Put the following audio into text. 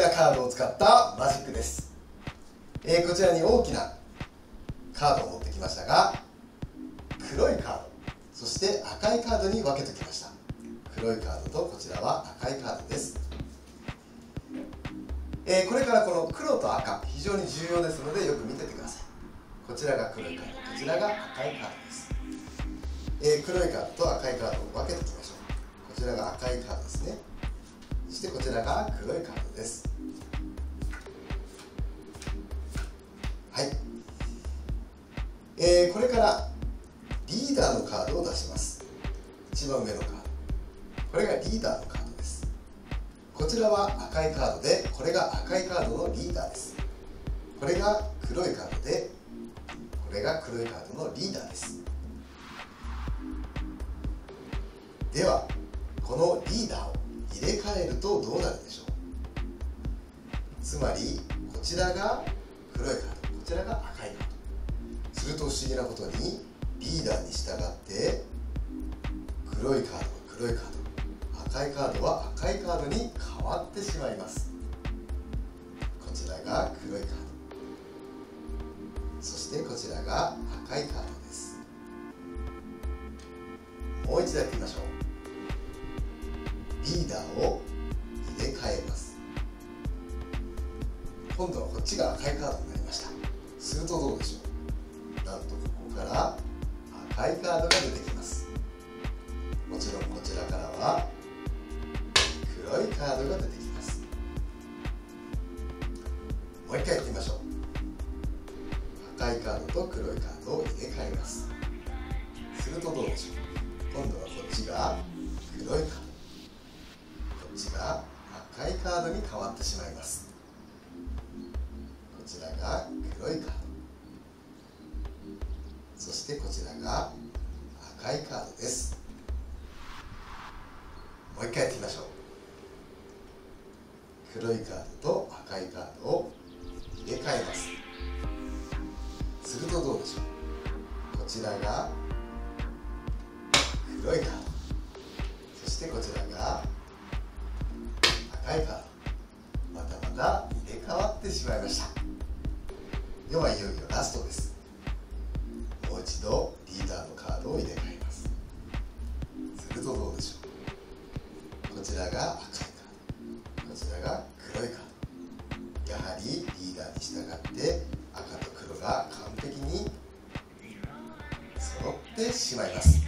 なカードを使ったマジックです、えー、こちらに大きなカードを持ってきましたが黒いカードそして赤いカードに分けてきました。黒いカードとこちらは赤いカードです、えー、これからこの黒と赤非常に重要ですのでよく見ててください。こちらが黒いカードこちらが赤いカードです、えー、黒いカードと赤いカードを分けていきましょう。こちらが赤いカードですね。そしてこちらがえー、これからリーダーのカードを出します。一番上のカード。これがリーダーのカードです。こちらは赤いカードでこれが赤いカードのリーダーです。これが黒いカードでこれが黒いカードのリーダーです。ではこのリーダーを入れ替えるとどうなるでしょう？つまりこちらが思議なことにリーダーに従って黒いカードは黒いカード赤いカードは赤いカードに変わってしまいます。こちらが黒いカード。そしてこちらが赤いカードです。もう一度やってみましょう。リーダーを入れ替えます。今度はこっちが赤いカードもう一回やってみましょう。赤いカードと黒いカードを入れ替えます。するとどうでしょう。今度はこっちが黒いカード。こっちが赤いカードに変わってしまいます。こちらが黒いカード。そしてこちらが赤いカードです。もう一回やってみましょう。黒いカードと赤いカードを入れ替えます。するとどうでしょう？こちらが黒いカードそしてこちらが赤いカードまたまた入れ替わってしまいました。ではいよいよラストです。もう一度リーダーのカードを入れ替えます。するとどうでしょう？こちらが赤いカードこちらが黒いカードやはりターに従って赤と黒が完璧に揃ってしまいます。